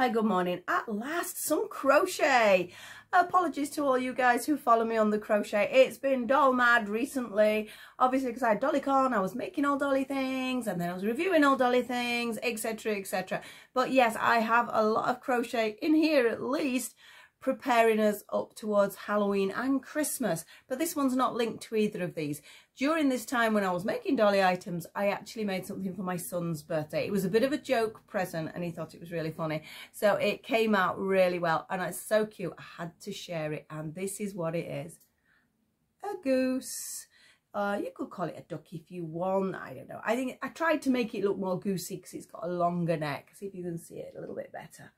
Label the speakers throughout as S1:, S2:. S1: Hi, good morning. At last, some crochet. Apologies to all you guys who follow me on the crochet. It's been doll mad recently. Obviously, because I had DollyCon, I was making all dolly things, and then I was reviewing all dolly things, etc, etc. But yes, I have a lot of crochet in here at least, preparing us up towards Halloween and Christmas. But this one's not linked to either of these during this time when I was making dolly items, I actually made something for my son's birthday. It was a bit of a joke present and he thought it was really funny. So it came out really well and it's so cute. I had to share it and this is what it is. A goose. Uh, you could call it a duck if you want. I don't know. I think I tried to make it look more goosey because it's got a longer neck. See if you can see it a little bit better.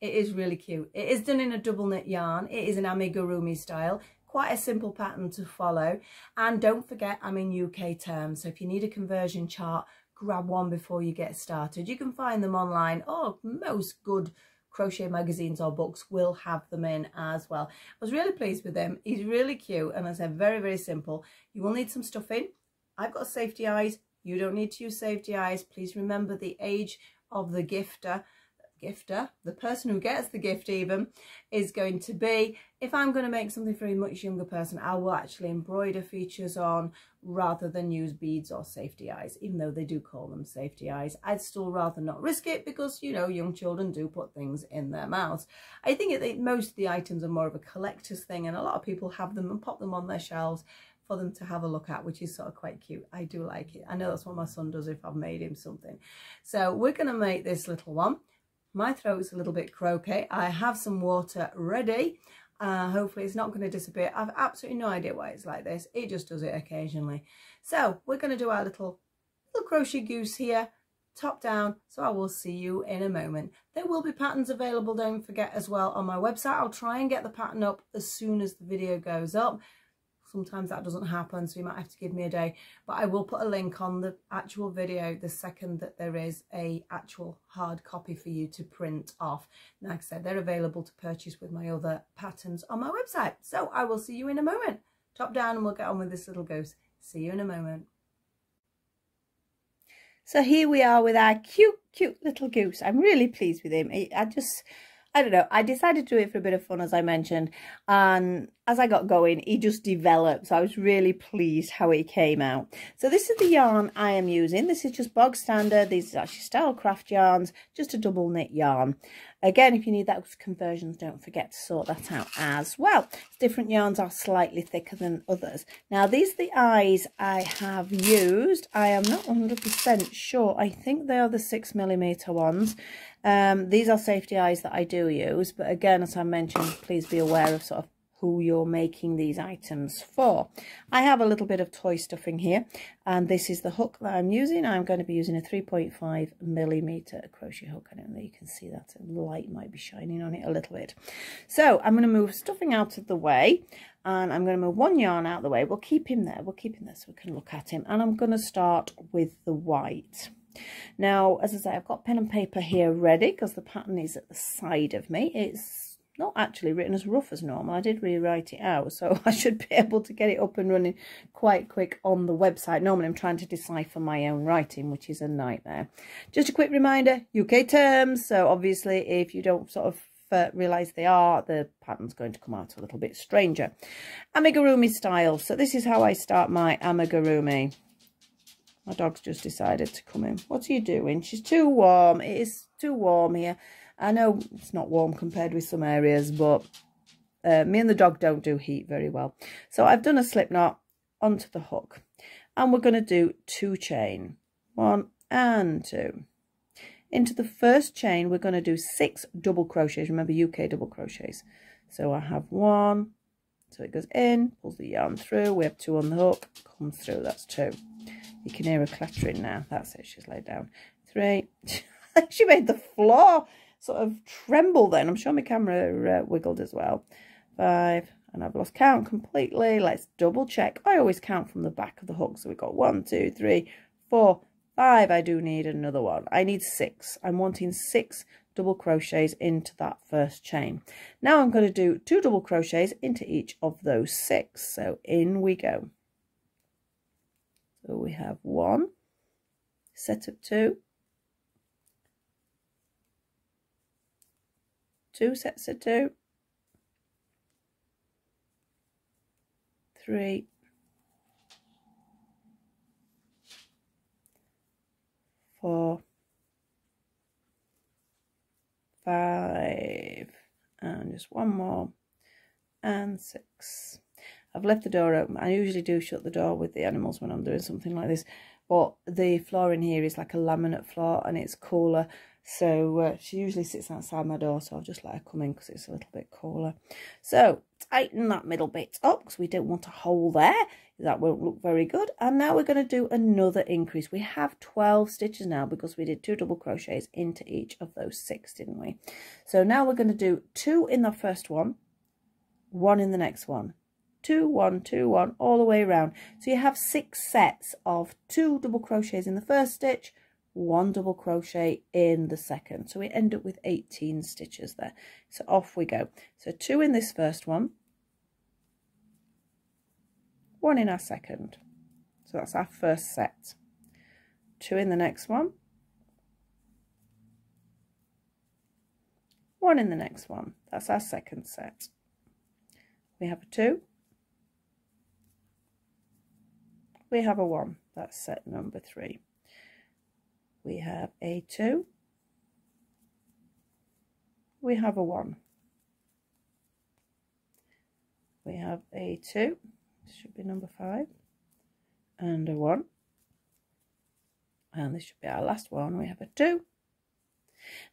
S1: It is really cute. It is done in a double knit yarn. It is an amigurumi style quite a simple pattern to follow. And don't forget, I'm in UK terms. So if you need a conversion chart, grab one before you get started. You can find them online or most good crochet magazines or books will have them in as well. I was really pleased with him. He's really cute and as I said very, very simple. You will need some stuffing. I've got safety eyes. You don't need to use safety eyes. Please remember the age of the gifter gifter, the person who gets the gift even, is going to be, if I'm going to make something for a much younger person, I will actually embroider features on rather than use beads or safety eyes, even though they do call them safety eyes. I'd still rather not risk it because, you know, young children do put things in their mouths. I think it, most of the items are more of a collector's thing and a lot of people have them and pop them on their shelves for them to have a look at, which is sort of quite cute. I do like it. I know that's what my son does if I've made him something. So we're going to make this little one. My throat's a little bit croaky. I have some water ready. Uh, hopefully it's not going to disappear. I've absolutely no idea why it's like this. It just does it occasionally. So we're going to do our little, little crochet goose here, top down. So I will see you in a moment. There will be patterns available, don't forget as well, on my website. I'll try and get the pattern up as soon as the video goes up sometimes that doesn't happen so you might have to give me a day but I will put a link on the actual video the second that there is a actual hard copy for you to print off and like I said they're available to purchase with my other patterns on my website so I will see you in a moment top down and we'll get on with this little goose see you in a moment so here we are with our cute cute little goose I'm really pleased with him I just I don't know I decided to do it for a bit of fun as I mentioned and as I got going, he just developed. So I was really pleased how he came out. So this is the yarn I am using. This is just bog standard. These are actually Stylecraft yarns, just a double knit yarn. Again, if you need those conversions, don't forget to sort that out as well. Different yarns are slightly thicker than others. Now, these are the eyes I have used. I am not 100% sure. I think they are the 6mm ones. Um, these are safety eyes that I do use. But again, as I mentioned, please be aware of sort of who you're making these items for. I have a little bit of toy stuffing here and this is the hook that I'm using. I'm going to be using a 3.5 millimeter crochet hook. I don't know you can see that. The light might be shining on it a little bit. So I'm going to move stuffing out of the way and I'm going to move one yarn out of the way. We'll keep him there. We'll keep him there so we can look at him. And I'm going to start with the white. Now, as I say, I've got pen and paper here ready because the pattern is at the side of me. It's not actually written as rough as normal. I did rewrite it out, so I should be able to get it up and running quite quick on the website. Normally I'm trying to decipher my own writing, which is a nightmare. Just a quick reminder, UK terms. So obviously if you don't sort of uh, realise they are, the pattern's going to come out a little bit stranger. Amigurumi style. So this is how I start my amigurumi. My dog's just decided to come in. What are you doing? She's too warm. It is too warm here. I know it's not warm compared with some areas, but uh, me and the dog don't do heat very well. So I've done a slip knot onto the hook. And we're going to do two chain. One and two. Into the first chain, we're going to do six double crochets. Remember, UK double crochets. So I have one. So it goes in, pulls the yarn through. We have two on the hook. Comes through. That's two. You can hear her clattering now. That's it. She's laid down. Three. she made the floor sort of tremble then. I'm sure my camera uh, wiggled as well. Five, and I've lost count completely. Let's double check. I always count from the back of the hook. So we've got one, two, three, four, five. I do need another one. I need six. I'm wanting six double crochets into that first chain. Now I'm going to do two double crochets into each of those six. So in we go. So we have one, set of two, two sets of two, three, four, five, and just one more, and six. I've left the door open. I usually do shut the door with the animals when I'm doing something like this, but the floor in here is like a laminate floor and it's cooler so uh, she usually sits outside my door, so I'll just let her come in because it's a little bit cooler. So tighten that middle bit up because we don't want a hole there. That won't look very good. And now we're going to do another increase. We have 12 stitches now because we did two double crochets into each of those six, didn't we? So now we're going to do two in the first one, one in the next one, two one two one all the way around so you have six sets of two double crochets in the first stitch one double crochet in the second so we end up with 18 stitches there so off we go so two in this first one one in our second so that's our first set two in the next one one in the next one that's our second set we have a two we have a one that's set number three we have a 2, we have a 1. We have a 2, this should be number 5, and a 1. And this should be our last one, we have a 2,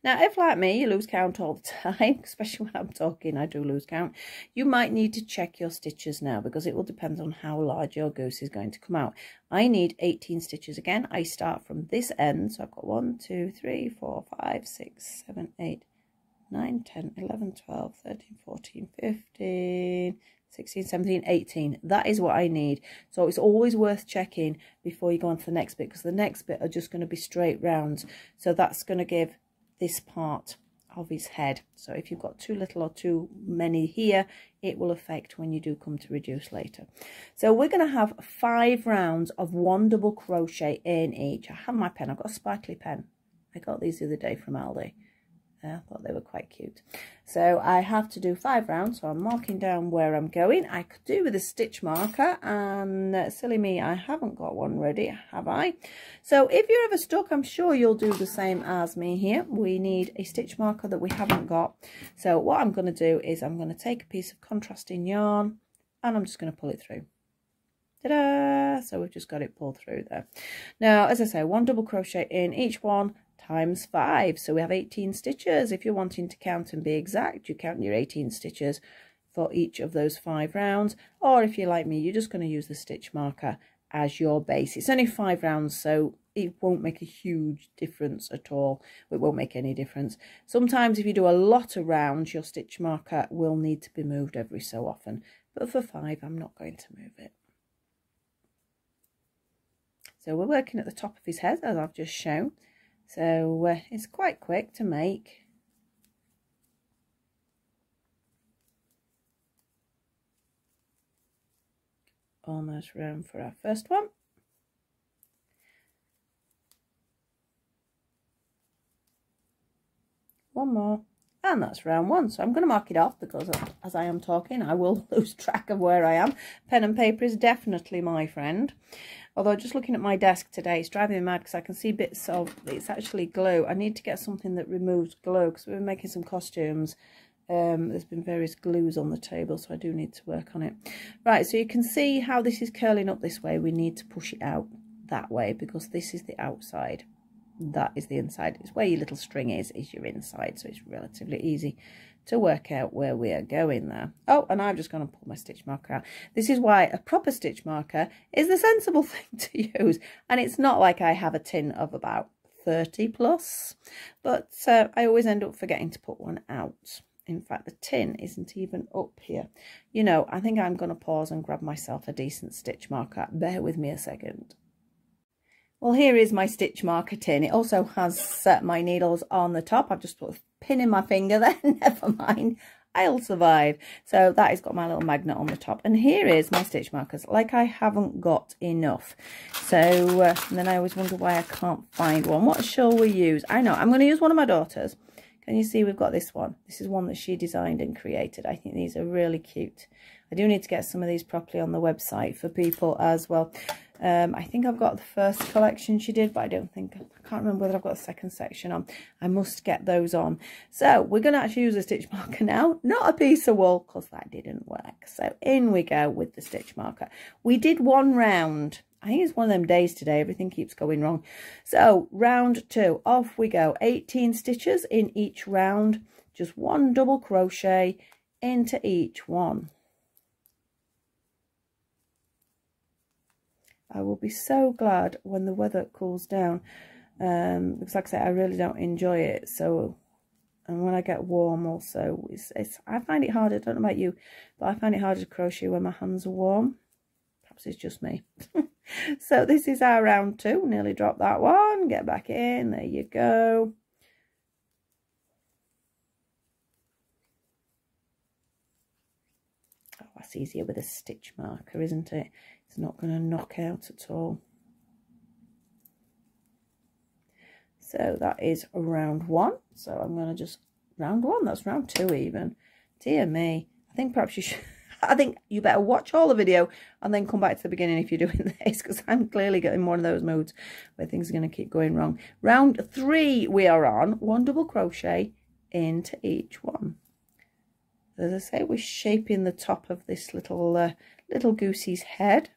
S1: now, if like me, you lose count all the time, especially when I'm talking, I do lose count, you might need to check your stitches now because it will depend on how large your goose is going to come out. I need 18 stitches again. I start from this end, so I've got 1, 2, 3, 4, 5, 6, 7, 8, 9, 10, 11, 12, 13, 14, 15, 16, 17, 18. That is what I need. So it's always worth checking before you go on to the next bit because the next bit are just going to be straight rounds. So that's going to give this part of his head. So if you've got too little or too many here, it will affect when you do come to reduce later. So we're going to have five rounds of one double crochet in each. I have my pen. I've got a sparkly pen. I got these the other day from Aldi. I thought they were quite cute. So I have to do five rounds, so I'm marking down where I'm going. I could do with a stitch marker, and uh, silly me, I haven't got one ready, have I? So if you're ever stuck, I'm sure you'll do the same as me here. We need a stitch marker that we haven't got. So what I'm going to do is I'm going to take a piece of contrasting yarn, and I'm just going to pull it through. Ta-da! So we've just got it pulled through there. Now, as I say, one double crochet in each one, times 5. So we have 18 stitches. If you're wanting to count and be exact, you count your 18 stitches for each of those five rounds. Or if you're like me, you're just going to use the stitch marker as your base. It's only five rounds, so it won't make a huge difference at all. It won't make any difference. Sometimes if you do a lot of rounds, your stitch marker will need to be moved every so often. But for five, I'm not going to move it. So we're working at the top of his head, as I've just shown. So uh, it's quite quick to make. Almost round for our first one. One more. And that's round one. So I'm going to mark it off because uh, as I am talking, I will lose track of where I am. Pen and paper is definitely my friend. Although just looking at my desk today, it's driving me mad because I can see bits of, it's actually glue. I need to get something that removes glue because we are making some costumes. Um, there's been various glues on the table, so I do need to work on it. Right, so you can see how this is curling up this way. We need to push it out that way because this is the outside. That is the inside. It's where your little string is, is your inside, so it's relatively easy to work out where we are going there. Oh, and I'm just going to pull my stitch marker out. This is why a proper stitch marker is the sensible thing to use. And it's not like I have a tin of about 30 plus, but uh, I always end up forgetting to put one out. In fact, the tin isn't even up here. You know, I think I'm going to pause and grab myself a decent stitch marker. Bear with me a second. Well, here is my stitch marker tin. It also has set my needles on the top. I've just put a pin in my finger there. Never mind. I'll survive. So that has got my little magnet on the top. And here is my stitch markers. Like I haven't got enough. So uh, then I always wonder why I can't find one. What shall we use? I know. I'm going to use one of my daughters. Can you see we've got this one? This is one that she designed and created. I think these are really cute. I do need to get some of these properly on the website for people as well. Um, I think I've got the first collection she did, but I don't think, I can't remember whether I've got the second section on. I must get those on. So we're going to actually use a stitch marker now, not a piece of wool, because that didn't work. So in we go with the stitch marker. We did one round. I think it's one of them days today, everything keeps going wrong. So round two, off we go. 18 stitches in each round, just one double crochet into each one. I will be so glad when the weather cools down. Um, because like I say, I really don't enjoy it. So, and when I get warm also, it's, it's, I find it harder, I don't know about you, but I find it harder to crochet when my hands are warm. Perhaps it's just me. so this is our round two. Nearly dropped that one. Get back in. There you go. Oh, that's easier with a stitch marker, isn't it? It's not going to knock out at all. So that is round one. So I'm going to just, round one, that's round two even. Dear me, I think perhaps you should, I think you better watch all the video and then come back to the beginning if you're doing this because I'm clearly getting one of those modes where things are going to keep going wrong. Round three we are on, one double crochet into each one. As I say, we're shaping the top of this little uh, little goosey's head.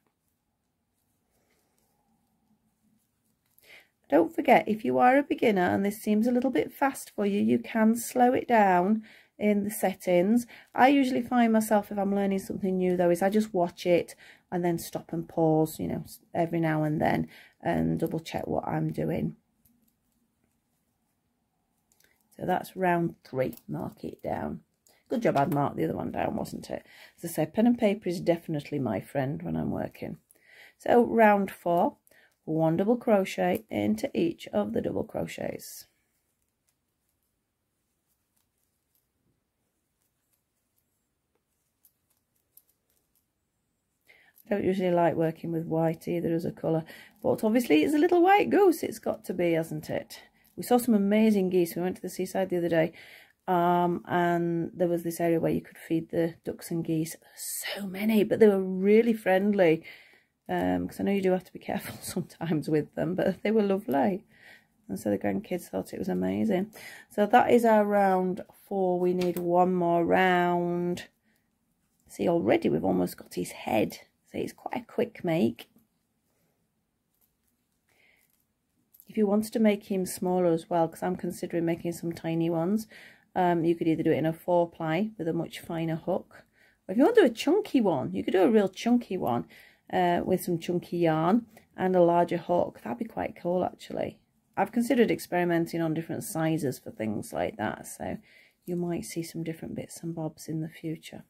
S1: Don't forget, if you are a beginner and this seems a little bit fast for you, you can slow it down in the settings. I usually find myself, if I'm learning something new though, is I just watch it and then stop and pause, you know, every now and then and double check what I'm doing. So that's round three, mark it down. Good job I'd marked the other one down, wasn't it? As I said, pen and paper is definitely my friend when I'm working. So round four, one double crochet into each of the double crochets I don't usually like working with white either as a colour, but obviously it's a little white goose. It's got to be, hasn't it? We saw some amazing geese. We went to the seaside the other day um, and there was this area where you could feed the ducks and geese. So many, but they were really friendly because um, I know you do have to be careful sometimes with them, but they were lovely. And so the grandkids thought it was amazing. So that is our round four. We need one more round. See, already we've almost got his head. So it's quite a quick make. If you wanted to make him smaller as well, because I'm considering making some tiny ones, um, you could either do it in a four ply with a much finer hook. Or if you want to do a chunky one, you could do a real chunky one uh, with some chunky yarn and a larger hook. That'd be quite cool actually. I've considered experimenting on different sizes for things like that, so you might see some different bits and bobs in the future.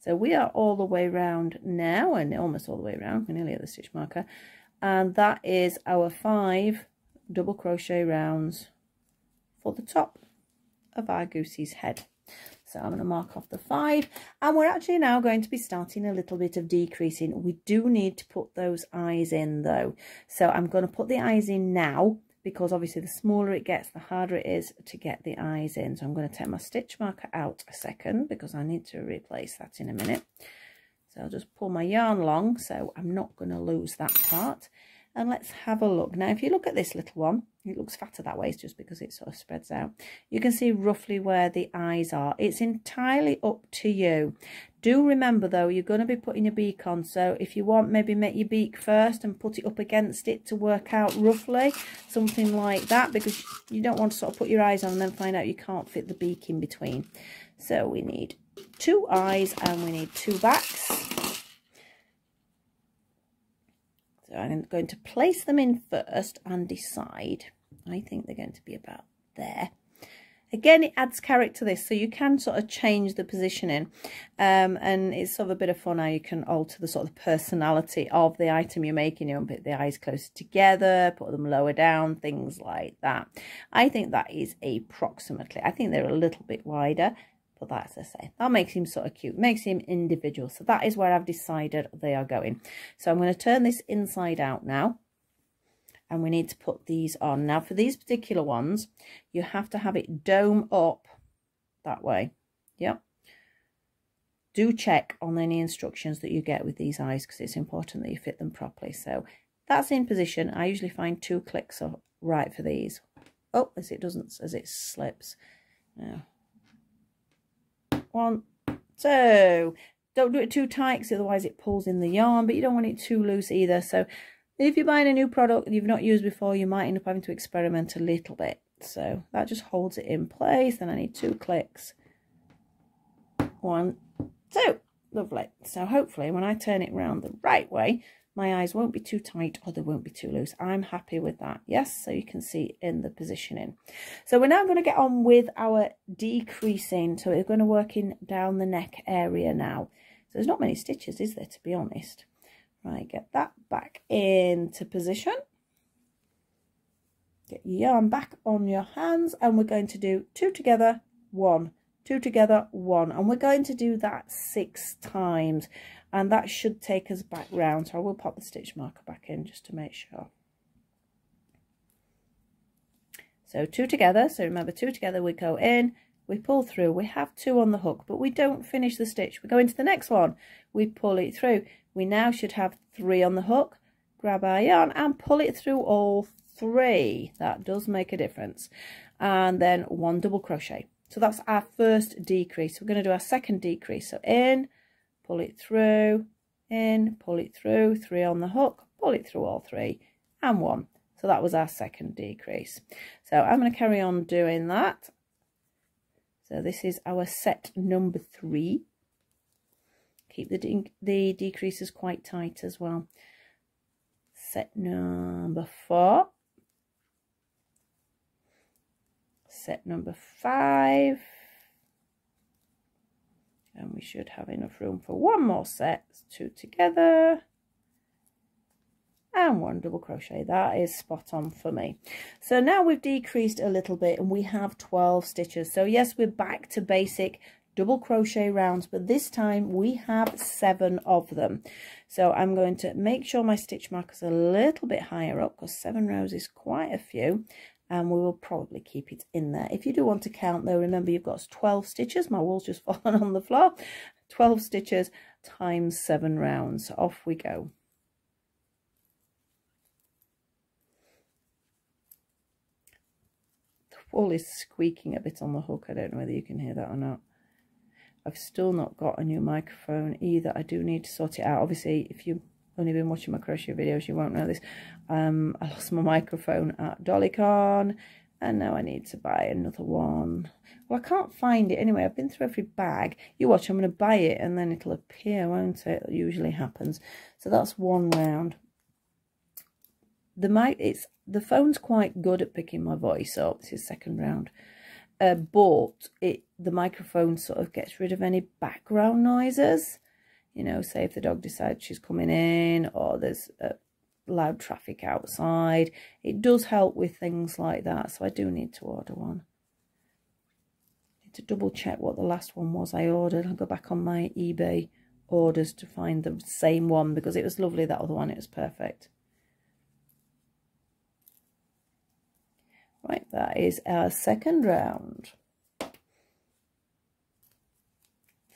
S1: So we are all the way round now, and almost all the way round, we're nearly at the stitch marker, and that is our five double crochet rounds for the top of our goosey's head. So I'm going to mark off the five. And we're actually now going to be starting a little bit of decreasing. We do need to put those eyes in though. So I'm going to put the eyes in now because obviously the smaller it gets, the harder it is to get the eyes in. So I'm going to take my stitch marker out a second because I need to replace that in a minute. So I'll just pull my yarn along so I'm not going to lose that part. And let's have a look. Now, if you look at this little one, it looks fatter that way. It's just because it sort of spreads out. You can see roughly where the eyes are. It's entirely up to you. Do remember, though, you're going to be putting your beak on. So if you want, maybe make your beak first and put it up against it to work out roughly. Something like that, because you don't want to sort of put your eyes on and then find out you can't fit the beak in between. So we need two eyes and we need two backs. So I'm going to place them in first and decide. I think they're going to be about there. Again, it adds character to this, so you can sort of change the positioning um, and it's sort of a bit of fun how you can alter the sort of personality of the item you're making. You know, put the eyes closer together, put them lower down, things like that. I think that is approximately, I think they're a little bit wider but as I say, that makes him sort of cute, makes him individual. So that is where I've decided they are going. So I'm going to turn this inside out now. And we need to put these on. Now for these particular ones, you have to have it dome up that way. Yep. Do check on any instructions that you get with these eyes because it's important that you fit them properly. So that's in position. I usually find two clicks are right for these. Oh, as it doesn't, as it slips. Now one so don't do it too tight because otherwise it pulls in the yarn but you don't want it too loose either so if you're buying a new product you've not used before you might end up having to experiment a little bit so that just holds it in place then I need two clicks one two lovely so hopefully when I turn it around the right way my eyes won't be too tight or they won't be too loose. I'm happy with that. Yes, so you can see in the positioning. So we're now going to get on with our decreasing. So we're going to work in down the neck area now. So there's not many stitches, is there, to be honest? Right, get that back into position. Get your yarn back on your hands and we're going to do two together, one, two together, one. And we're going to do that six times and that should take us back round so I will pop the stitch marker back in just to make sure so two together so remember two together we go in we pull through we have two on the hook but we don't finish the stitch we go into the next one we pull it through we now should have three on the hook grab our yarn and pull it through all three that does make a difference and then one double crochet so that's our first decrease we're going to do our second decrease so in pull it through, in, pull it through, three on the hook, pull it through all three, and one. So that was our second decrease. So I'm going to carry on doing that. So this is our set number three. Keep the, de the decreases quite tight as well. Set number four. Set number five and we should have enough room for one more set two together and one double crochet that is spot on for me so now we've decreased a little bit and we have 12 stitches so yes we're back to basic double crochet rounds but this time we have seven of them so I'm going to make sure my stitch markers a little bit higher up because seven rows is quite a few and we will probably keep it in there. If you do want to count though, remember you've got 12 stitches. My wool's just fallen on the floor. 12 stitches times 7 rounds. Off we go. The wool is squeaking a bit on the hook. I don't know whether you can hear that or not. I've still not got a new microphone either. I do need to sort it out. Obviously, if you only been watching my crochet videos, you won't know this. Um, I lost my microphone at Dollycon and now I need to buy another one. Well, I can't find it anyway. I've been through every bag. You watch, I'm going to buy it and then it'll appear, won't it? It usually happens. So that's one round. The mic, it's the phone's quite good at picking my voice up. This is second round. Uh, but it the microphone sort of gets rid of any background noises you know, say if the dog decides she's coming in or there's a loud traffic outside. It does help with things like that, so I do need to order one. Need to double check what the last one was I ordered. I'll go back on my eBay orders to find the same one because it was lovely, that other one, it was perfect. Right, that is our second round.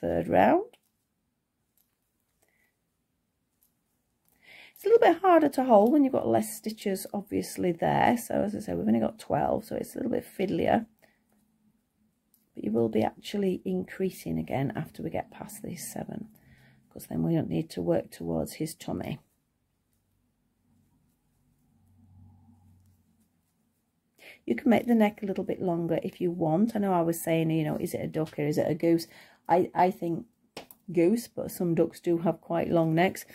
S1: Third round. It's a little bit harder to hold when you've got less stitches obviously there. So as I say, we've only got 12, so it's a little bit fiddlier. But you will be actually increasing again after we get past these seven, because then we don't need to work towards his tummy. You can make the neck a little bit longer if you want. I know I was saying, you know, is it a duck or is it a goose? I, I think goose, but some ducks do have quite long necks.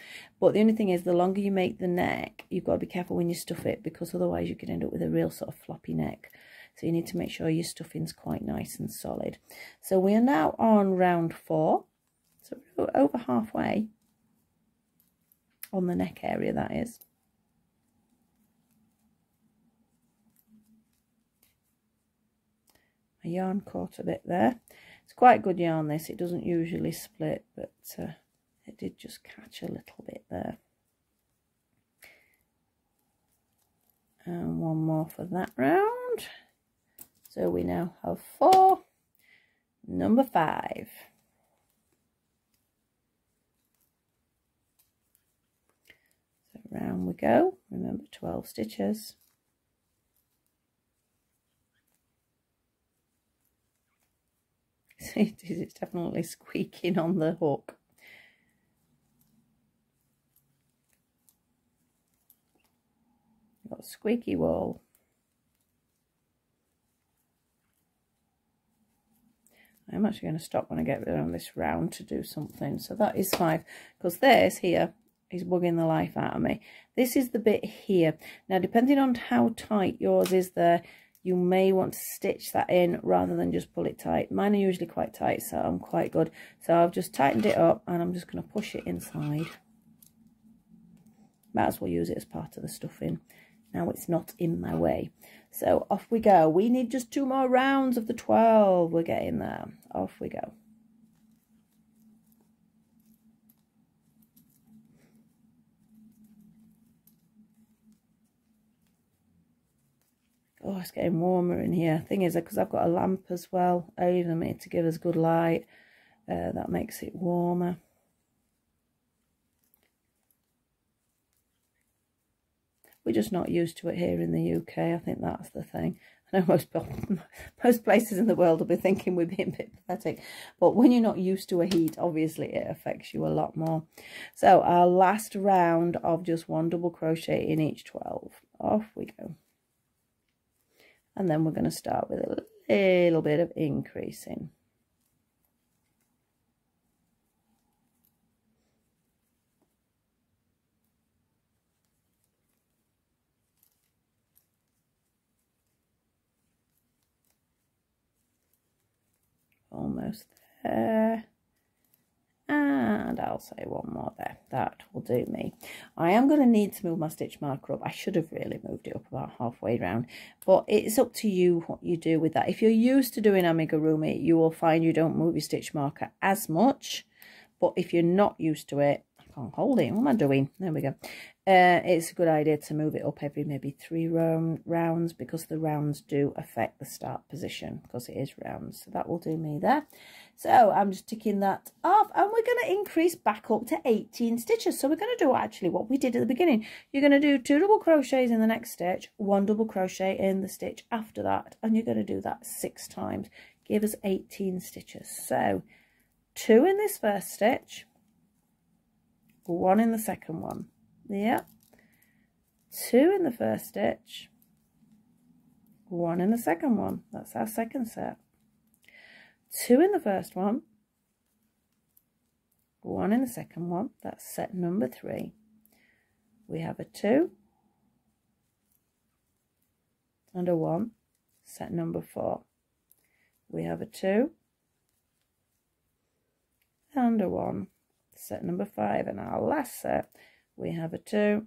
S1: But the only thing is, the longer you make the neck, you've got to be careful when you stuff it because otherwise you could end up with a real sort of floppy neck. So you need to make sure your stuffing's quite nice and solid. So we are now on round four. So over halfway on the neck area, that is. My yarn caught a bit there. It's quite good yarn this, it doesn't usually split, but uh, it did just catch a little bit there. And one more for that round. So we now have four. Number five. So round we go remember 12 stitches it is, it's definitely squeaking on the hook. Got squeaky wall. I'm actually going to stop when I get around this round to do something. So that is five, because this here is bugging the life out of me. This is the bit here. Now, depending on how tight yours is there, you may want to stitch that in rather than just pull it tight. Mine are usually quite tight, so I'm quite good. So I've just tightened it up and I'm just going to push it inside. Might as well use it as part of the stuffing. Now it's not in my way. So off we go. We need just two more rounds of the 12. We're getting there. Off we go. Oh, it's getting warmer in here. Thing is, because I've got a lamp as well over me to give us good light, uh, that makes it warmer. We're just not used to it here in the UK. I think that's the thing. I know most, most places in the world will be thinking we're being a bit pathetic. But when you're not used to a heat, obviously it affects you a lot more. So our last round of just one double crochet in each 12. Off we go. And then we're going to start with a little bit of increasing. Almost there and I'll say one more there. That will do me. I am going to need to move my stitch marker up. I should have really moved it up about halfway round, but it's up to you what you do with that. If you're used to doing amigurumi, you will find you don't move your stitch marker as much, but if you're not used to it, can't hold it. What am I doing? There we go. Uh, it's a good idea to move it up every maybe three round, rounds because the rounds do affect the start position because it is rounds. So that will do me there. So I'm just ticking that off and we're going to increase back up to 18 stitches. So we're going to do actually what we did at the beginning. You're going to do two double crochets in the next stitch, one double crochet in the stitch after that. And you're going to do that six times. Give us 18 stitches. So two in this first stitch one in the second one yeah two in the first stitch one in the second one that's our second set two in the first one one in the second one that's set number three we have a two and a one set number four we have a two and a one set number five. And our last set, we have a two,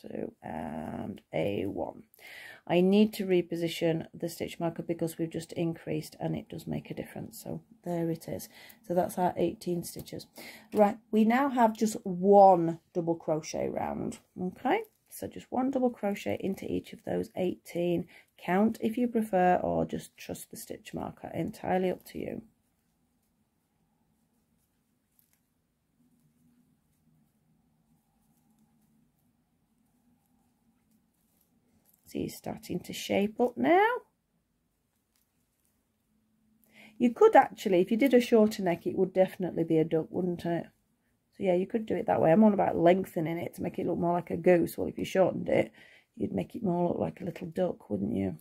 S1: two, and a one. I need to reposition the stitch marker because we've just increased and it does make a difference. So there it is. So that's our 18 stitches. Right, we now have just one double crochet round. Okay, so just one double crochet into each of those 18. Count if you prefer or just trust the stitch marker entirely up to you. So you're starting to shape up now. You could actually, if you did a shorter neck, it would definitely be a duck, wouldn't it? So yeah, you could do it that way. I'm on about lengthening it to make it look more like a goose. Well, if you shortened it, you'd make it more look like a little duck, wouldn't you?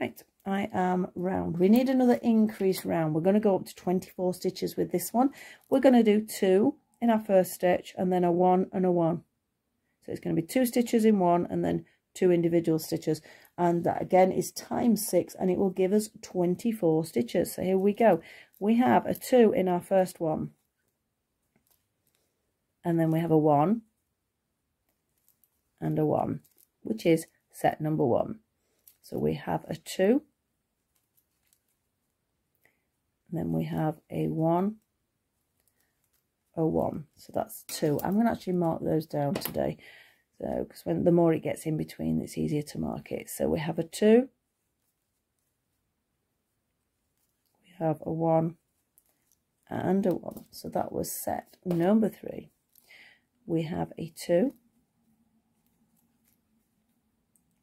S1: Right, I am round. We need another increase round. We're going to go up to 24 stitches with this one. We're going to do two in our first stitch and then a one and a one so it's going to be two stitches in one and then two individual stitches and that again is times six and it will give us 24 stitches so here we go we have a two in our first one and then we have a one and a one which is set number one so we have a two then we have a one one, so that's two I'm going to actually mark those down today so because when the more it gets in between it's easier to mark it so we have a two we have a one and a one so that was set number three we have a two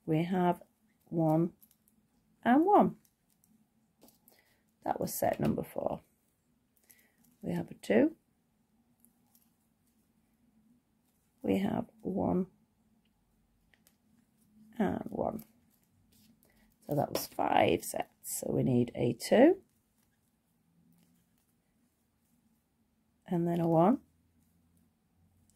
S1: we have one and one that was set number four we have a two we have one and one. So that was five sets. So we need a two and then a one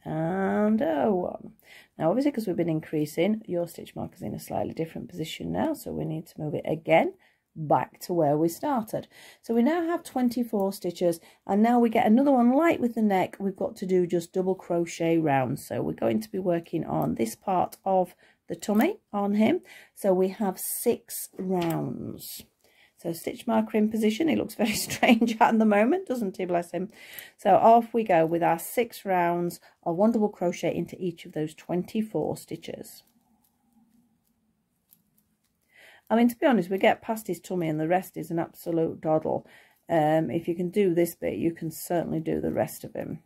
S1: and a one. Now obviously because we've been increasing, your stitch marker's in a slightly different position now, so we need to move it again back to where we started. So we now have 24 stitches and now we get another one light with the neck. We've got to do just double crochet round. So we're going to be working on this part of the tummy on him. So we have six rounds. So stitch marker in position. He looks very strange at the moment, doesn't he? Bless him. So off we go with our six rounds of one double crochet into each of those 24 stitches. I mean, to be honest, we get past his tummy and the rest is an absolute doddle. Um, if you can do this bit, you can certainly do the rest of him.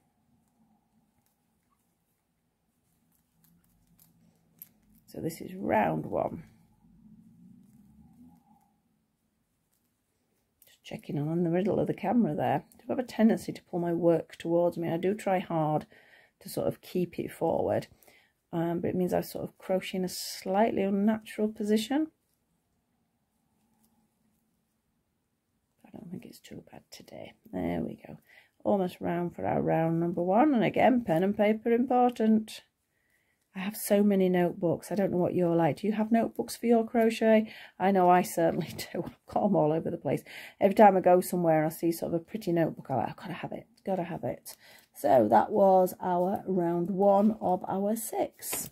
S1: So this is round one. Just checking on the middle of the camera there. I do have a tendency to pull my work towards me. I do try hard to sort of keep it forward. Um, but it means I sort of crochet in a slightly unnatural position. I don't think it's too bad today. There we go. Almost round for our round number one. And again, pen and paper important. I have so many notebooks. I don't know what you're like. Do you have notebooks for your crochet? I know I certainly do. I've got them all over the place. Every time I go somewhere and I see sort of a pretty notebook, I'm like, I've got to have it. Got to have it. So that was our round one of our six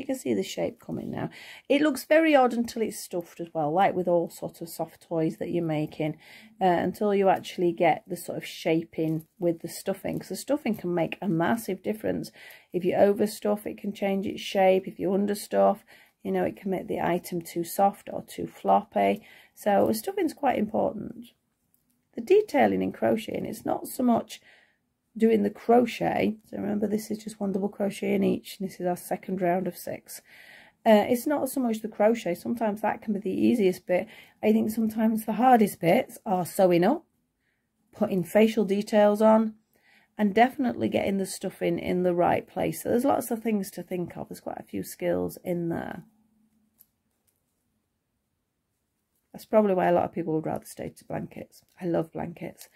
S1: you can see the shape coming now. It looks very odd until it's stuffed as well, like with all sorts of soft toys that you're making, uh, until you actually get the sort of shaping with the stuffing. Because the stuffing can make a massive difference. If you overstuff, it can change its shape. If you understuff, you know, it can make the item too soft or too floppy. So stuffing's quite important. The detailing in crocheting, it's not so much doing the crochet so remember this is just one double crochet in each and this is our second round of six uh, it's not so much the crochet sometimes that can be the easiest bit I think sometimes the hardest bits are sewing up putting facial details on and definitely getting the stuff in in the right place so there's lots of things to think of there's quite a few skills in there that's probably why a lot of people would rather stay to blankets I love blankets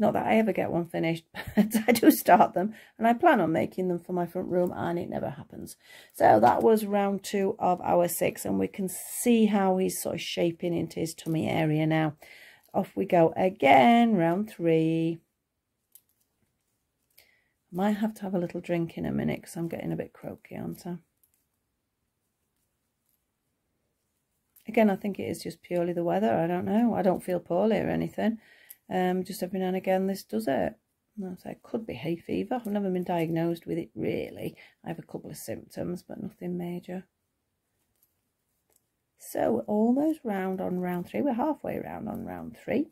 S1: not that I ever get one finished, but I do start them and I plan on making them for my front room and it never happens. So that was round two of our six and we can see how he's sort of shaping into his tummy area now. Off we go again, round three. Might have to have a little drink in a minute because I'm getting a bit croaky, aren't I? Again, I think it is just purely the weather. I don't know. I don't feel poorly or anything. Um, just every now and again this does it. And I say it could be hay fever. I've never been diagnosed with it really. I have a couple of symptoms, but nothing major. So we're almost round on round three. We're halfway round on round three.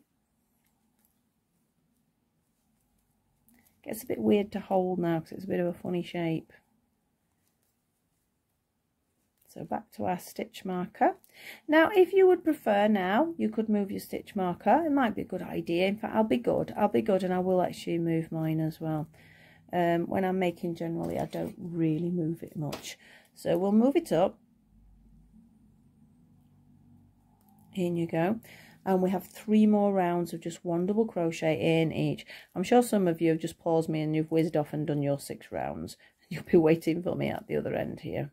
S1: Gets a bit weird to hold now because it's a bit of a funny shape. So back to our stitch marker. Now, if you would prefer now, you could move your stitch marker. It might be a good idea. In fact, I'll be good. I'll be good and I will actually move mine as well. Um, when I'm making generally, I don't really move it much. So we'll move it up. In you go. And we have three more rounds of just one double crochet in each. I'm sure some of you have just paused me and you've whizzed off and done your six rounds. You'll be waiting for me at the other end here.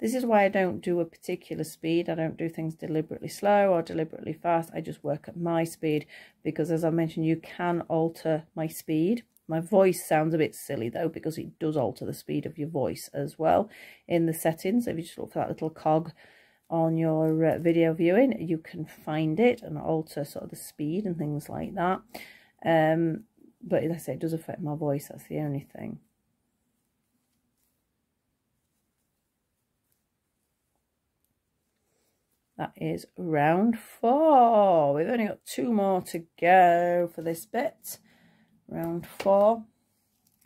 S1: This is why I don't do a particular speed. I don't do things deliberately slow or deliberately fast. I just work at my speed because as I mentioned, you can alter my speed. My voice sounds a bit silly though because it does alter the speed of your voice as well in the settings. if you just look for that little cog on your uh, video viewing, you can find it and alter sort of the speed and things like that. Um, but as I say, it does affect my voice. That's the only thing. That is round four. We've only got two more to go for this bit. Round four.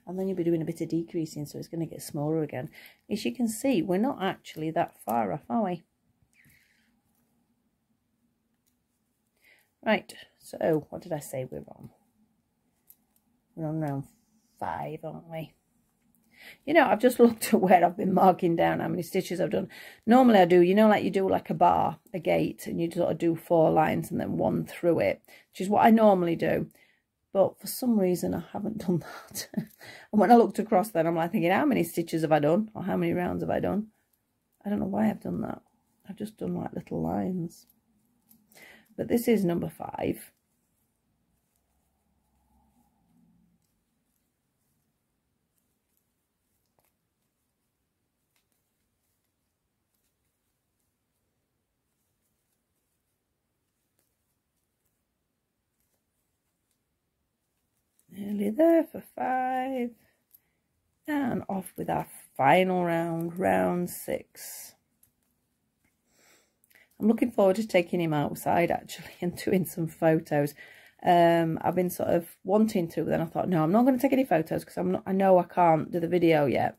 S1: And then you'll be doing a bit of decreasing, so it's going to get smaller again. As you can see, we're not actually that far off, are we? Right, so what did I say we're on? We're on round five, aren't we? You know, I've just looked at where I've been marking down how many stitches I've done. Normally I do, you know, like you do like a bar, a gate, and you sort of do four lines and then one through it, which is what I normally do. But for some reason, I haven't done that. and when I looked across then, I'm like thinking, how many stitches have I done? Or how many rounds have I done? I don't know why I've done that. I've just done like little lines. But this is number five. there for five. And off with our final round, round six. I'm looking forward to taking him outside actually and doing some photos. Um, I've been sort of wanting to, but then I thought, no, I'm not going to take any photos because I'm not, I know I can't do the video yet.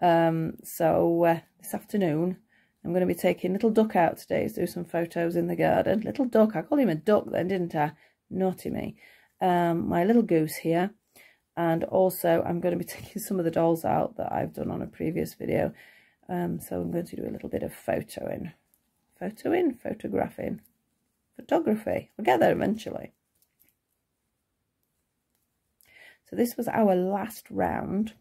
S1: Um, so uh, this afternoon, I'm going to be taking little duck out today to do some photos in the garden. Little duck, I called him a duck then, didn't I? Naughty me. Um, my little goose here and also I'm going to be taking some of the dolls out that I've done on a previous video um, so I'm going to do a little bit of photoing photoing photographing photography we'll get there eventually so this was our last round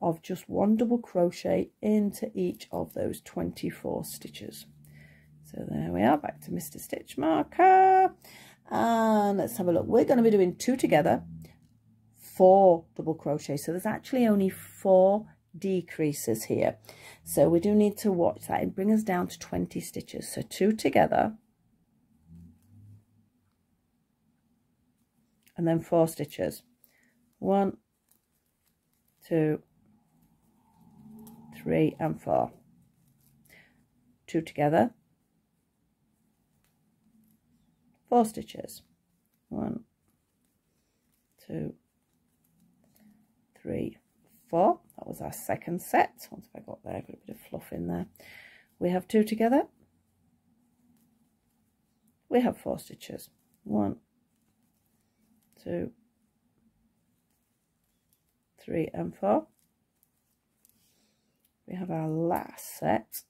S1: of just one double crochet into each of those 24 stitches so there we are back to Mr Stitch marker and let's have a look we're going to be doing two together four double crochet so there's actually only four decreases here so we do need to watch that and bring us down to 20 stitches so two together and then four stitches one two three and four two together four stitches one two three, four. That was our second set. Once I got there, I got a bit of fluff in there. We have two together. We have four stitches. One, two, three and four. We have our last set,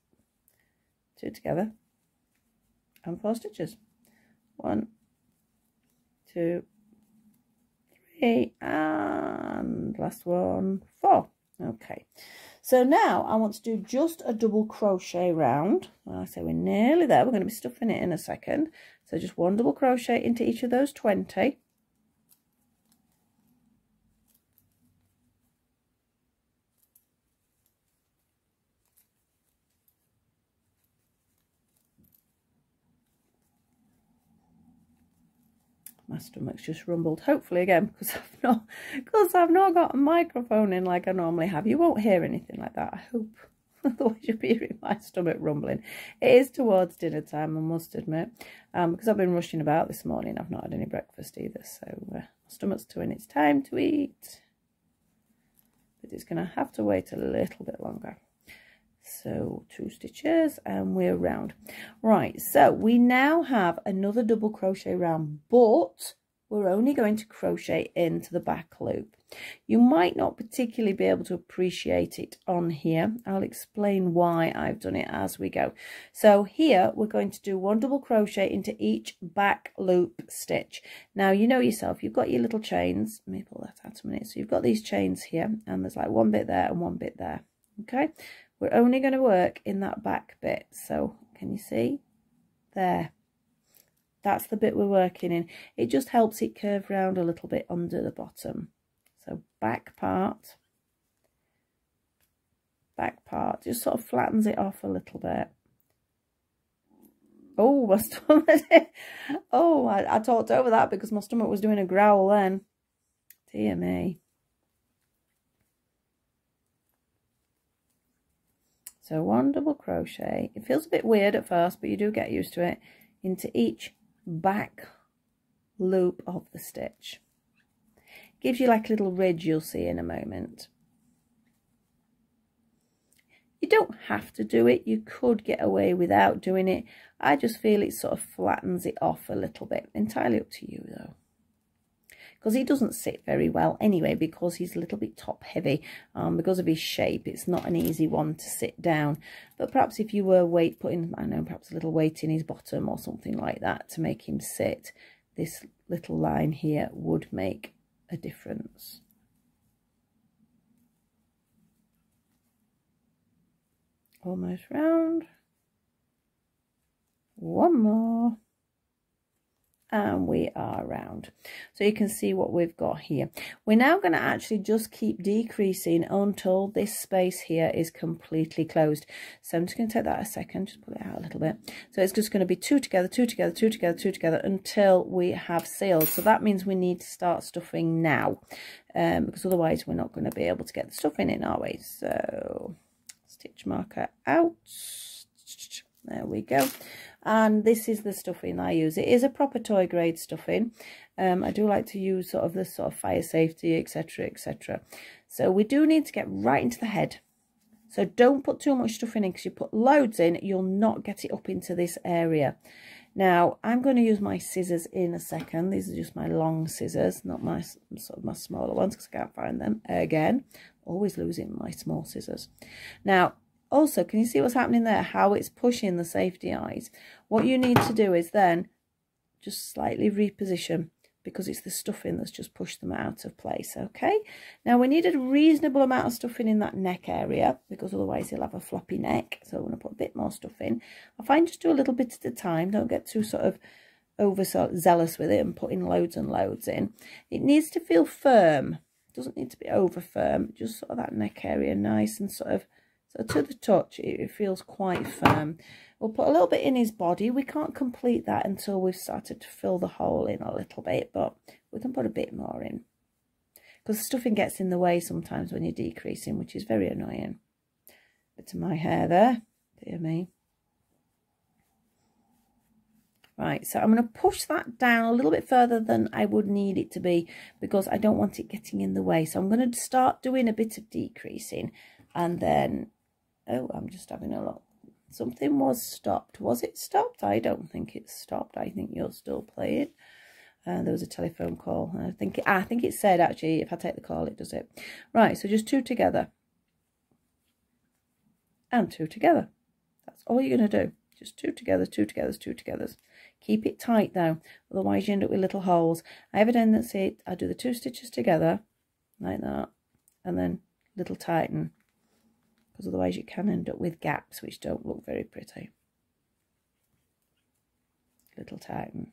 S1: two together and four stitches. One, two, and last one four okay so now I want to do just a double crochet round well, I say we're nearly there we're going to be stuffing it in a second so just one double crochet into each of those 20 my stomach's just rumbled. Hopefully again because I've not because I've not got a microphone in like I normally have. You won't hear anything like that. I hope. Otherwise you'll be hearing my stomach rumbling. It is towards dinner time, I must admit, um, because I've been rushing about this morning. I've not had any breakfast either, so uh, my stomach's doing its time to eat. But it's going to have to wait a little bit longer so two stitches and we're round right so we now have another double crochet round but we're only going to crochet into the back loop you might not particularly be able to appreciate it on here i'll explain why i've done it as we go so here we're going to do one double crochet into each back loop stitch now you know yourself you've got your little chains let me pull that out a minute so you've got these chains here and there's like one bit there and one bit there okay we're only going to work in that back bit. So can you see? There. That's the bit we're working in. It just helps it curve round a little bit under the bottom. So back part. Back part. Just sort of flattens it off a little bit. Oh, my stomach. oh, I, I talked over that because my stomach was doing a growl then. Dear me. So one double crochet. It feels a bit weird at first, but you do get used to it. Into each back loop of the stitch. Gives you like a little ridge you'll see in a moment. You don't have to do it. You could get away without doing it. I just feel it sort of flattens it off a little bit. Entirely up to you though because he doesn't sit very well anyway because he's a little bit top heavy um, because of his shape it's not an easy one to sit down but perhaps if you were weight putting I know perhaps a little weight in his bottom or something like that to make him sit this little line here would make a difference. Almost round. One more and um, we are round. So you can see what we've got here. We're now going to actually just keep decreasing until this space here is completely closed. So I'm just going to take that a second, just pull it out a little bit. So it's just going to be two together, two together, two together, two together until we have sealed. So that means we need to start stuffing now um, because otherwise we're not going to be able to get the stuffing in, are we? So stitch marker out. There we go and this is the stuffing I use. It is a proper toy grade stuffing. Um, I do like to use sort of this sort of fire safety, etc, etc. So we do need to get right into the head. So don't put too much stuffing in because you put loads in, you'll not get it up into this area. Now, I'm going to use my scissors in a second. These are just my long scissors, not my sort of my smaller ones because I can't find them again. Always losing my small scissors. Now, also, can you see what's happening there? How it's pushing the safety eyes. What you need to do is then just slightly reposition because it's the stuffing that's just pushed them out of place, okay? Now, we need a reasonable amount of stuffing in that neck area because otherwise you'll have a floppy neck. So I going to put a bit more stuff in. I find just do a little bit at a time. Don't get too sort of over zealous with it and putting loads and loads in. It needs to feel firm. It doesn't need to be over firm. Just sort of that neck area nice and sort of so to the touch, it feels quite firm. We'll put a little bit in his body. We can't complete that until we've started to fill the hole in a little bit, but we can put a bit more in. Because stuffing gets in the way sometimes when you're decreasing, which is very annoying. Bit of my hair there, dear me. Right, so I'm going to push that down a little bit further than I would need it to be because I don't want it getting in the way. So I'm going to start doing a bit of decreasing and then Oh, I'm just having a look. Something was stopped. Was it stopped? I don't think it's stopped. I think you're still playing. Uh, there was a telephone call. I think it, I think it said, actually, if I take the call, it does it. Right, so just two together. And two together. That's all you're going to do. Just two together, two together, two together. Keep it tight, though. Otherwise, you end up with little holes. I have a tendency, I do the two stitches together, like that. And then little tighten because otherwise you can end up with gaps which don't look very pretty. Little tighten.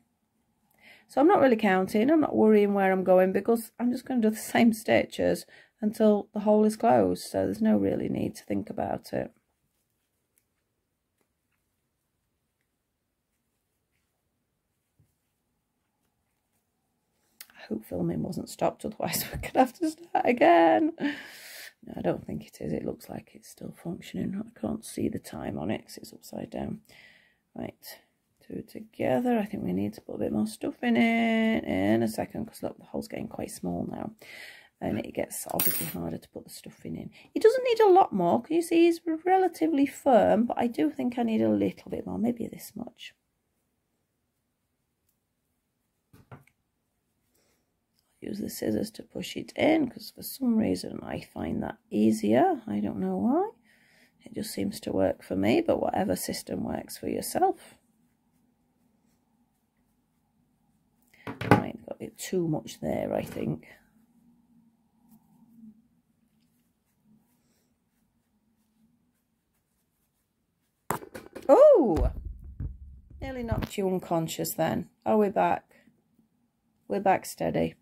S1: So I'm not really counting, I'm not worrying where I'm going because I'm just going to do the same stitches until the hole is closed. So there's no really need to think about it. I hope filming wasn't stopped, otherwise we're going to have to start again. I don't think it is. It looks like it's still functioning. I can't see the time on it because it's upside down. Right, two together. I think we need to put a bit more stuff in it in a second because look, the hole's getting quite small now. And it gets obviously harder to put the stuff in. It doesn't need a lot more Can you see he's relatively firm, but I do think I need a little bit more, maybe this much. use the scissors to push it in because for some reason I find that easier. I don't know why. It just seems to work for me, but whatever system works for yourself. Right, got it too much there, I think. Oh! Nearly knocked you unconscious then. Are oh, we back? We're back steady.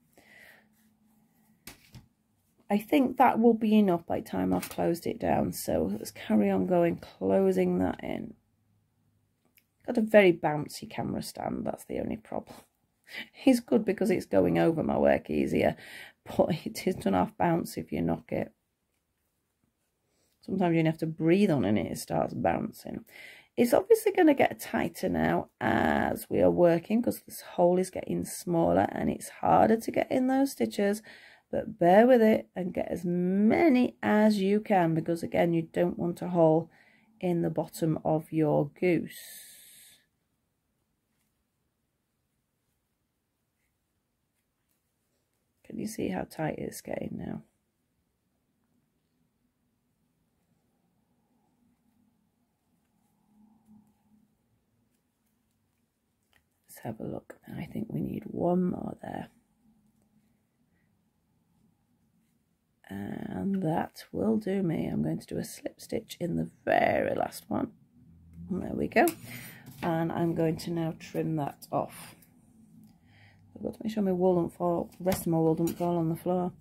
S1: I think that will be enough by the time I've closed it down. So let's carry on going, closing that in. Got a very bouncy camera stand, that's the only problem. It's good because it's going over my work easier, but it is done off bounce if you knock it. Sometimes you have to breathe on it it starts bouncing. It's obviously going to get tighter now as we are working because this hole is getting smaller and it's harder to get in those stitches but bear with it and get as many as you can because again you don't want a hole in the bottom of your goose can you see how tight it's getting now Let's have a look. I think we need one more there. and that will do me I'm going to do a slip stitch in the very last one and there we go and I'm going to now trim that off I've got to make sure my wool don't fall the rest of my wool don't fall on the floor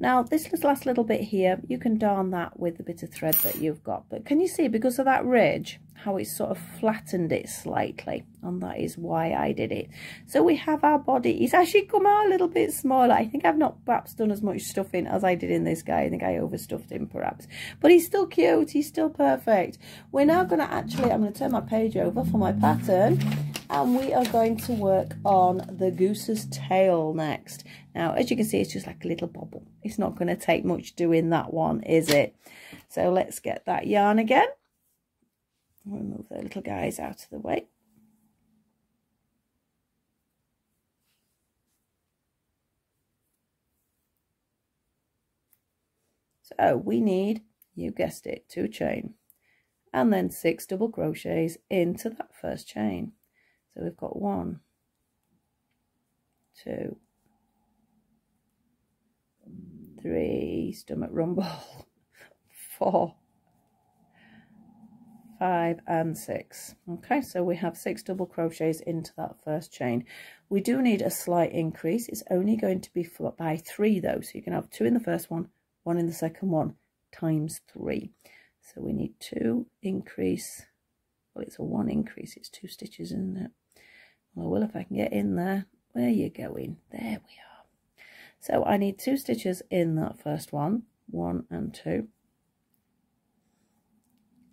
S1: now this last little bit here you can darn that with the bit of thread that you've got but can you see because of that ridge how it sort of flattened it slightly and that is why I did it so we have our body it's actually come out a little bit smaller I think I've not perhaps done as much stuffing as I did in this guy I think I overstuffed him perhaps but he's still cute he's still perfect we're now going to actually I'm going to turn my page over for my pattern and we are going to work on the goose's tail next now as you can see it's just like a little bobble it's not going to take much doing that one is it so let's get that yarn again Remove move the little guys out of the way. So we need, you guessed it, two chain and then six double crochets into that first chain. So we've got one, two, three, stomach rumble, four, five and six okay so we have six double crochets into that first chain we do need a slight increase it's only going to be by three though so you can have two in the first one one in the second one times three so we need two increase well it's a one increase it's two stitches isn't it well will if i can get in there where you going there we are so i need two stitches in that first one one and two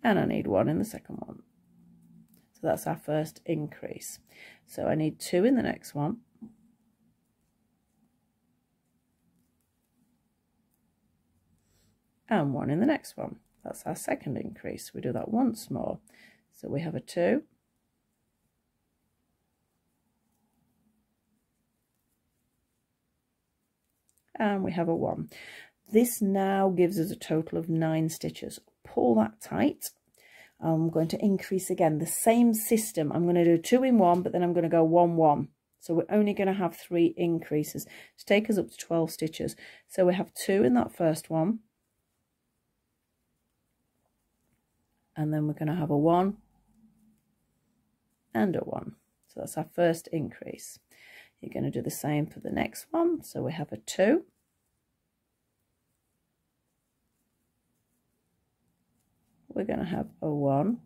S1: and I need one in the second one. So that's our first increase. So I need two in the next one. And one in the next one. That's our second increase. We do that once more. So we have a two. And we have a one. This now gives us a total of nine stitches. Pull that tight I'm going to increase again. The same system. I'm going to do two in one, but then I'm going to go one, one. So we're only going to have three increases to take us up to 12 stitches. So we have two in that first one. And then we're going to have a one and a one. So that's our first increase. You're going to do the same for the next one. So we have a two we're going to have a 1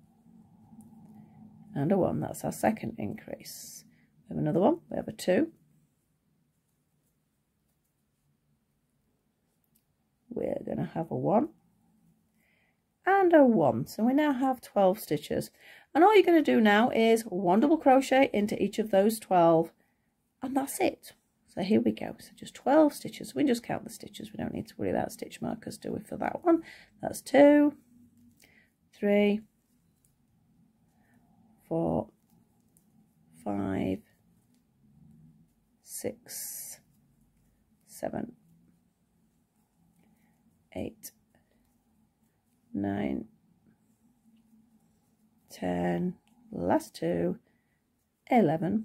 S1: and a 1. That's our second increase. We have another one. We have a 2. We're going to have a 1 and a 1. So we now have 12 stitches. And all you're going to do now is one double crochet into each of those 12 and that's it. So here we go. So just 12 stitches. We just count the stitches. We don't need to worry about stitch markers, do we, for that one? That's two, three, four, five, six, seven, eight, nine, ten, last two, eleven,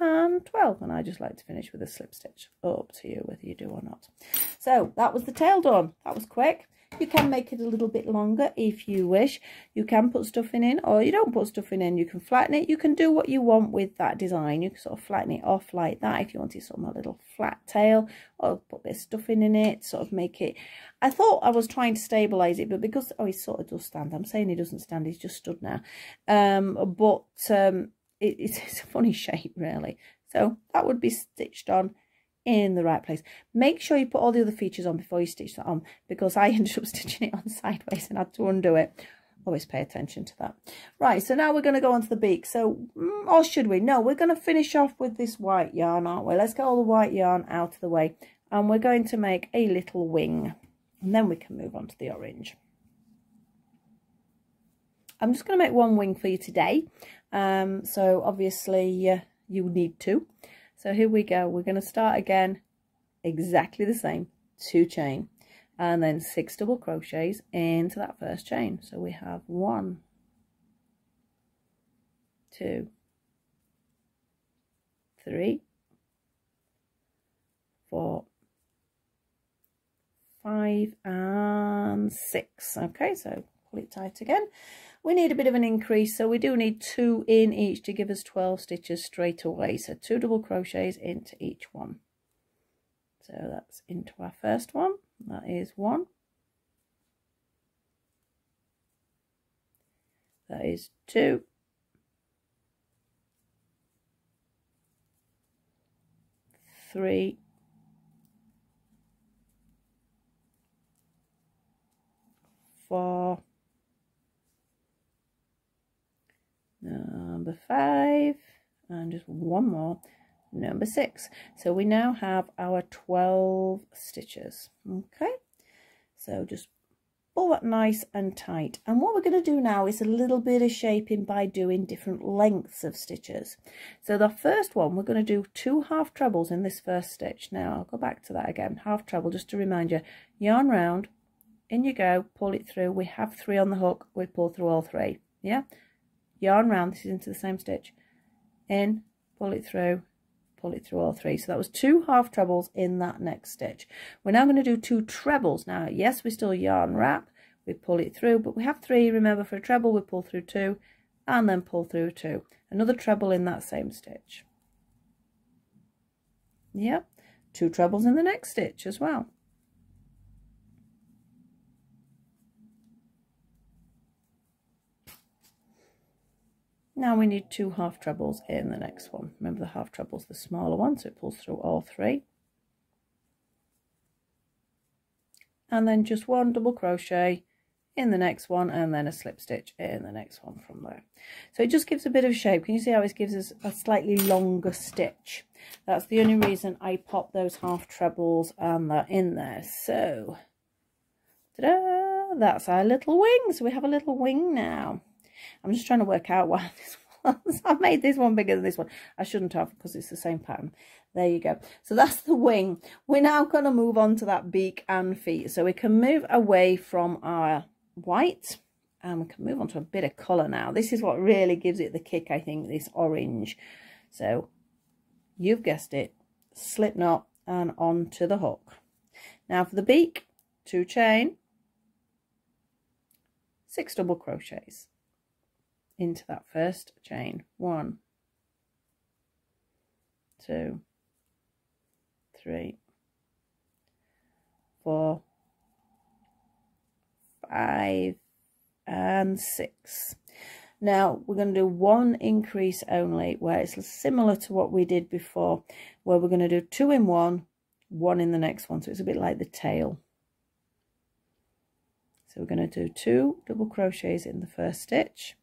S1: and 12 and I just like to finish with a slip stitch up to you whether you do or not so that was the tail done that was quick you can make it a little bit longer if you wish. You can put stuffing in or you don't put stuffing in. You can flatten it. You can do what you want with that design. You can sort of flatten it off like that if you wanted sort of a little flat tail or put this stuffing in it, sort of make it. I thought I was trying to stabilise it, but because, oh, he sort of does stand. I'm saying he doesn't stand. He's just stood now. Um, but um, it, it's a funny shape, really. So that would be stitched on in the right place. Make sure you put all the other features on before you stitch that on because I ended up stitching it on sideways and had to undo it. Always pay attention to that. Right, so now we're going to go on to the beak. So, mm, or should we? No, we're going to finish off with this white yarn, aren't we? Let's get all the white yarn out of the way. And we're going to make a little wing. And then we can move on to the orange. I'm just going to make one wing for you today. Um, so obviously uh, you need two. So here we go. We're going to start again exactly the same. Two chain and then six double crochets into that first chain. So we have one, two, three, four, five and six. Okay, so pull it tight again we need a bit of an increase so we do need two in each to give us 12 stitches straight away so two double crochets into each one so that's into our first one that is one that is two three four number five, and just one more, number six. So we now have our 12 stitches, okay? So just pull that nice and tight. And what we're going to do now is a little bit of shaping by doing different lengths of stitches. So the first one, we're going to do two half trebles in this first stitch. Now I'll go back to that again, half treble, just to remind you, yarn round, in you go, pull it through. We have three on the hook, we pull through all three, yeah? yarn round this is into the same stitch in pull it through pull it through all three so that was two half trebles in that next stitch we're now going to do two trebles now yes we still yarn wrap we pull it through but we have three remember for a treble we pull through two and then pull through two another treble in that same stitch yep two trebles in the next stitch as well Now we need two half trebles in the next one. Remember the half treble's the smaller one, so it pulls through all three. And then just one double crochet in the next one and then a slip stitch in the next one from there. So it just gives a bit of shape. Can you see how it gives us a slightly longer stitch? That's the only reason I pop those half trebles and um, that in there. So, ta-da! That's our little wing. So we have a little wing now. I'm just trying to work out why this was. I made this one bigger than this one. I shouldn't have because it's the same pattern. There you go. So that's the wing. We're now going to move on to that beak and feet. So we can move away from our white and we can move on to a bit of colour now. This is what really gives it the kick, I think, this orange. So you've guessed it, slip knot and onto the hook. Now for the beak, two chain, six double crochets into that first chain. One, two, three, four, five, and six. Now we're going to do one increase only where it's similar to what we did before where we're going to do two in one, one in the next one. So it's a bit like the tail. So we're going to do two double crochets in the first stitch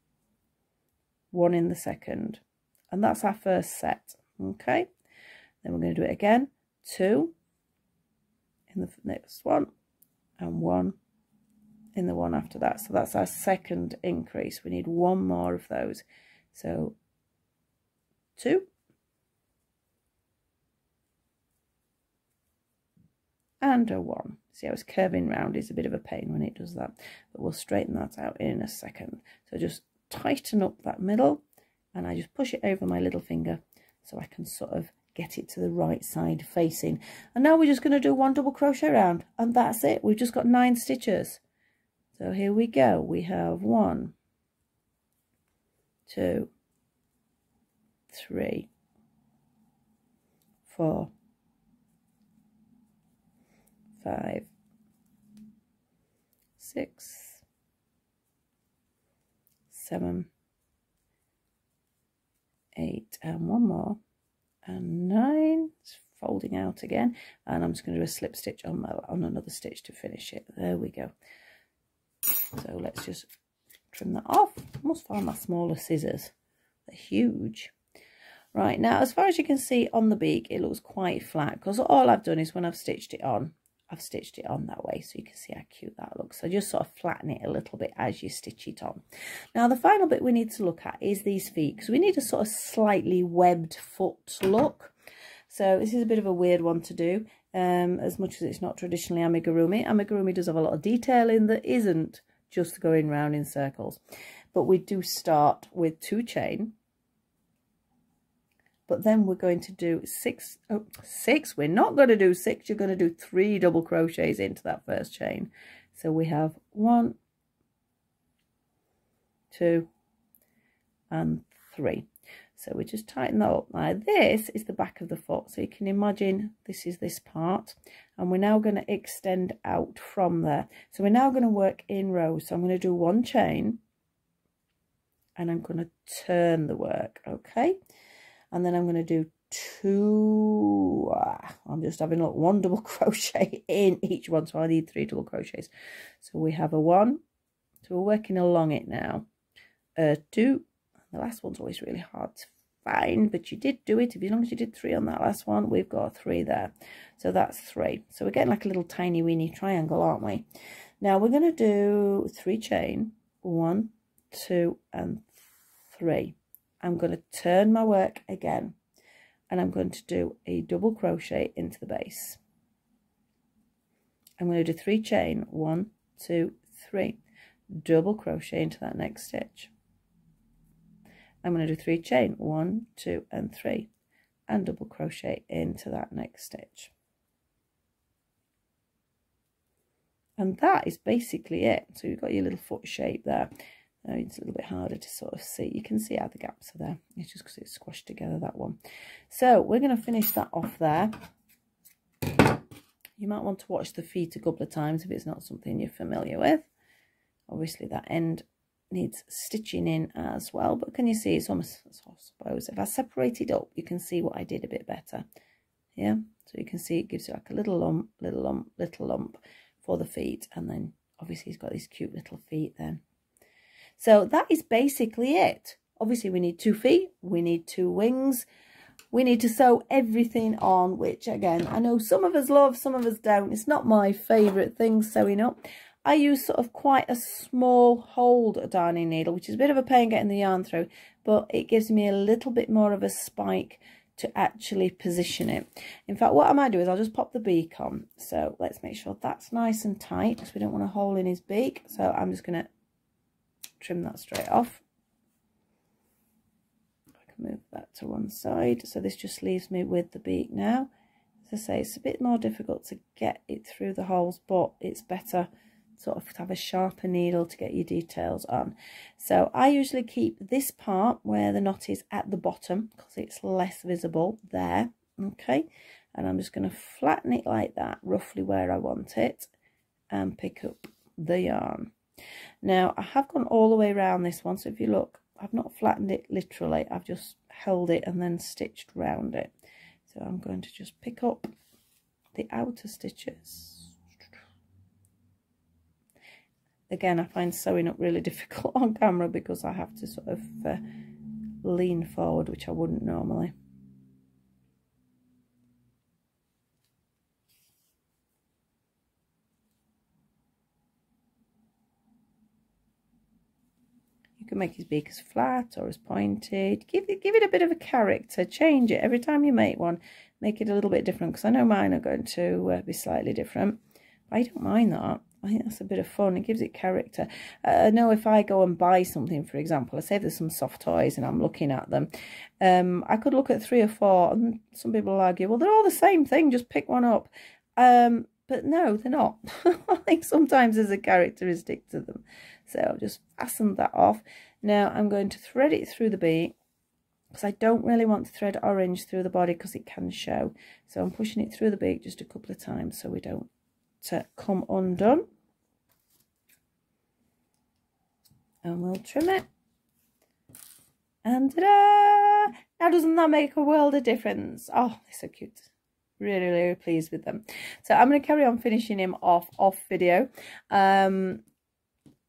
S1: one in the second and that's our first set okay then we're going to do it again two in the next one and one in the one after that so that's our second increase we need one more of those so two and a one see how it's curving round it's a bit of a pain when it does that but we'll straighten that out in a second so just tighten up that middle and I just push it over my little finger so I can sort of get it to the right side facing and now we're just going to do one double crochet round and that's it we've just got nine stitches so here we go we have one two three four five six seven, eight, and one more, and nine. It's folding out again, and I'm just going to do a slip stitch on my, on another stitch to finish it. There we go. So let's just trim that off. Must find my smaller scissors. They're huge. Right, now as far as you can see on the beak, it looks quite flat because all I've done is when I've stitched it on, I've stitched it on that way so you can see how cute that looks. So just sort of flatten it a little bit as you stitch it on. Now the final bit we need to look at is these feet because we need a sort of slightly webbed foot look. So this is a bit of a weird one to do um, as much as it's not traditionally amigurumi. Amigurumi does have a lot of detail in that isn't just going round in circles. But we do start with two chain but then we're going to do six oh six we're not going to do six you're going to do three double crochets into that first chain so we have one two and three so we just tighten that up now this is the back of the foot so you can imagine this is this part and we're now going to extend out from there so we're now going to work in rows so i'm going to do one chain and i'm going to turn the work okay and then I'm going to do two ah, I'm just having like one double crochet in each one so I need three double crochets so we have a one so we're working along it now A two the last one's always really hard to find but you did do it if as long as you did three on that last one we've got three there so that's three so we're getting like a little tiny weeny triangle aren't we now we're going to do three chain one two and three I'm going to turn my work again and I'm going to do a double crochet into the base. I'm going to do three chain, one, two, three, double crochet into that next stitch. I'm going to do three chain, one, two, and three, and double crochet into that next stitch. And that is basically it. So you've got your little foot shape there. Uh, it's a little bit harder to sort of see. You can see how the gaps are there. It's just because it's squashed together, that one. So we're going to finish that off there. You might want to watch the feet a couple of times if it's not something you're familiar with. Obviously, that end needs stitching in as well. But can you see it's almost, I suppose, if I separate it up, you can see what I did a bit better. Yeah, so you can see it gives you like a little lump, little lump, little lump for the feet. And then obviously he's got these cute little feet then. So that is basically it. Obviously, we need two feet, we need two wings, we need to sew everything on, which again, I know some of us love, some of us don't. It's not my favourite thing, sewing up. I use sort of quite a small hold darning needle, which is a bit of a pain getting the yarn through, but it gives me a little bit more of a spike to actually position it. In fact, what I might do is I'll just pop the beak on. So let's make sure that's nice and tight because we don't want a hole in his beak. So I'm just going to trim that straight off. I can move that to one side. So this just leaves me with the beak now. As I say, it's a bit more difficult to get it through the holes, but it's better sort of to have a sharper needle to get your details on. So I usually keep this part where the knot is at the bottom because it's less visible there, okay? And I'm just going to flatten it like that, roughly where I want it, and pick up the yarn. Now I have gone all the way around this one so if you look I've not flattened it literally I've just held it and then stitched round it. So I'm going to just pick up the outer stitches. Again I find sewing up really difficult on camera because I have to sort of uh, lean forward which I wouldn't normally. can make his beak as flat or as pointed. Give it, give it a bit of a character. Change it every time you make one. Make it a little bit different because I know mine are going to uh, be slightly different. But I don't mind that. I think that's a bit of fun. It gives it character. Uh, I know if I go and buy something, for example, I say there's some soft toys and I'm looking at them. Um, I could look at three or four and some people will argue, well, they're all the same thing. Just pick one up. Um, but no, they're not. I think sometimes there's a characteristic to them. So I'll just fasten that off. Now I'm going to thread it through the beak because I don't really want to thread orange through the body because it can show. So I'm pushing it through the beak just a couple of times so we don't uh, come undone. And we'll trim it. And ta-da! Now doesn't that make a world of difference? Oh, they're so cute really really pleased with them so i'm going to carry on finishing him off off video um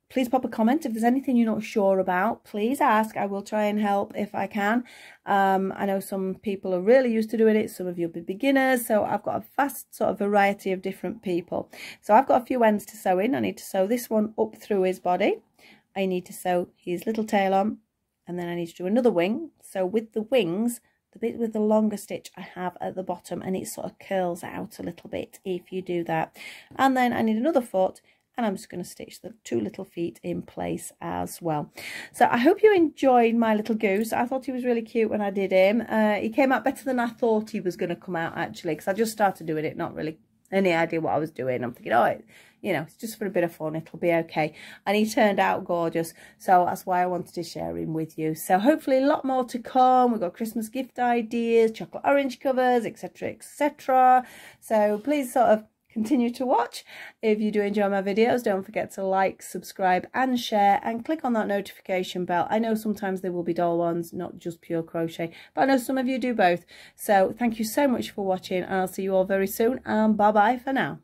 S1: please pop a comment if there's anything you're not sure about please ask i will try and help if i can um, i know some people are really used to doing it some of you'll be beginners so i've got a vast sort of variety of different people so i've got a few ends to sew in i need to sew this one up through his body i need to sew his little tail on and then i need to do another wing so with the wings the bit with the longer stitch I have at the bottom and it sort of curls out a little bit if you do that and then I need another foot and I'm just going to stitch the two little feet in place as well. So I hope you enjoyed my little goose. I thought he was really cute when I did him. Uh, he came out better than I thought he was going to come out actually because I just started doing it, not really any idea what I was doing. I'm thinking, oh, you know, it's just for a bit of fun. It'll be okay. And he turned out gorgeous. So that's why I wanted to share him with you. So hopefully a lot more to come. We've got Christmas gift ideas, chocolate orange covers, etc, etc. So please sort of continue to watch. If you do enjoy my videos, don't forget to like, subscribe and share and click on that notification bell. I know sometimes there will be doll ones, not just pure crochet, but I know some of you do both. So thank you so much for watching and I'll see you all very soon and bye bye for now.